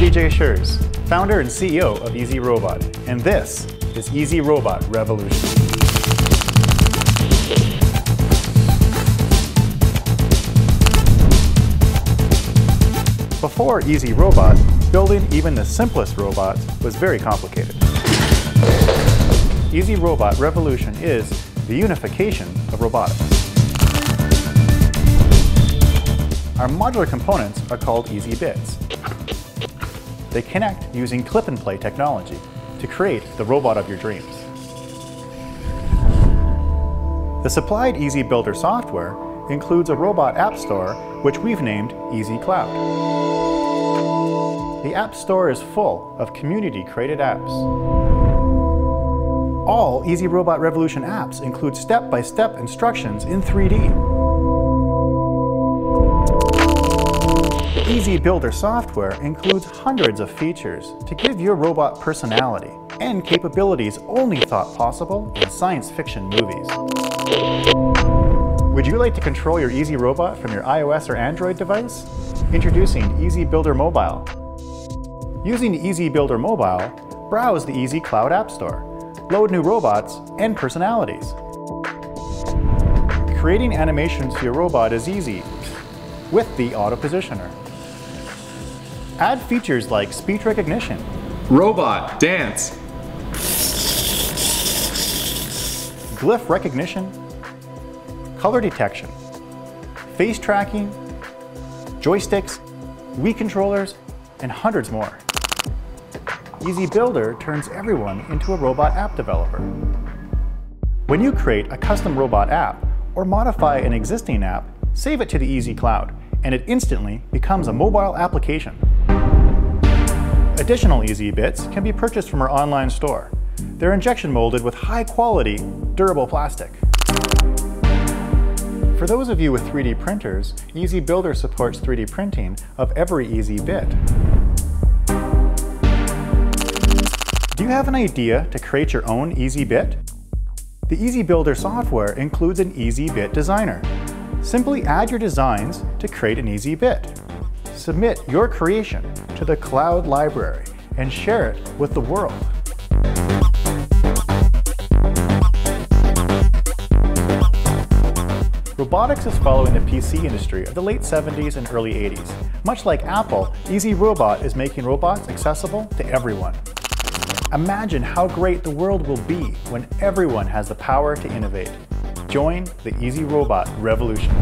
DJ Sures, founder and CEO of EZ-Robot, and this is EZ-Robot Revolution. Before EZ-Robot, building even the simplest robots was very complicated. EZ-Robot Revolution is the unification of robotics. Our modular components are called Easy Bits. They connect using clip and play technology to create the robot of your dreams. The supplied Easy Builder software includes a robot app store which we've named Easy Cloud. The App Store is full of community-created apps. All EZ-Robot Revolution apps include step-by-step -step instructions in 3D. Easy Builder software includes hundreds of features to give your robot personality and capabilities only thought possible in science fiction movies. Would you like to control your EZ-Robot from your iOS or Android device? Introducing Easy Builder Mobile, Using Easy Builder Mobile, browse the Easy Cloud App Store, load new robots and personalities. Creating animations for your robot is easy with the Auto Positioner. Add features like speech recognition, robot dance, glyph recognition, color detection, face tracking, joysticks, Wii controllers, and hundreds more. Easy Builder turns everyone into a robot app developer. When you create a custom robot app or modify an existing app, save it to the Easy Cloud, and it instantly becomes a mobile application. Additional Easy Bits can be purchased from our online store. They're injection molded with high quality, durable plastic. For those of you with 3D printers, Easy Builder supports 3D printing of every Easy bit. Do you have an idea to create your own Easy Bit? The Easy Builder software includes an Easy Bit designer. Simply add your designs to create an Easy Bit. Submit your creation to the cloud library and share it with the world. Robotics is following the PC industry of the late 70s and early 80s. Much like Apple, EZ-Robot is making robots accessible to everyone. Imagine how great the world will be when everyone has the power to innovate. Join the EZ-Robot revolution.